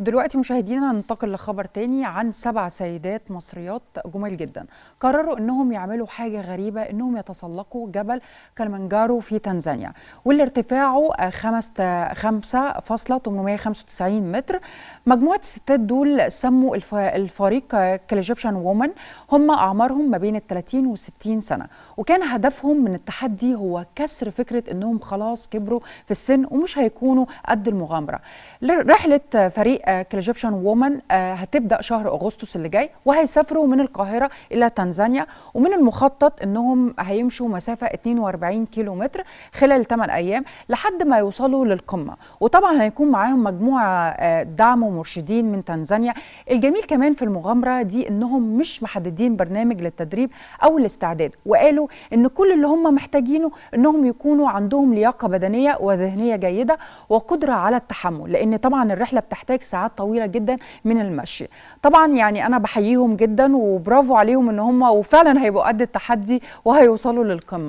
دلوقتي مشاهدينا ننتقل لخبر تاني عن سبع سيدات مصريات جمال جدا. قرروا إنهم يعملوا حاجة غريبة إنهم يتسلقوا جبل كلمنجارو في تنزانيا. واللي ارتفاعه 5.895 متر. مجموعة الستات دول سموا الفريق كاليجيبشن وومن هم أعمارهم ما بين ال 30 و 60 سنة. وكان هدفهم من التحدي هو كسر فكرة إنهم خلاص كبروا في السن ومش هيكونوا قد المغامرة. رحلة فريق كاليجيبشن وومن هتبدأ شهر أغسطس اللي جاي وهيسافروا من القاهرة إلى تنزانيا ومن المخطط إنهم هيمشوا مسافة 42 كيلو متر خلال 8 أيام لحد ما يوصلوا للقمة. وطبعا هيكون معاهم مجموعة دعم ومرشدين من تنزانيا. الجميل كمان في المغامرة دي إنهم مش محددين برنامج للتدريب أو الاستعداد وقالوا إن كل اللي هم محتاجينه إنهم يكونوا عندهم لياقة بدنية وذهنية جيدة وقدرة على التحمل لأن طبعا الرحلة بتحتاج ساعات طويلة جدا من المشي. طبعا يعني أنا بحييهم جدا وبرافو عليهم إن هم وفعلا هيبقوا قد التحدي وهيوصلوا للقمة.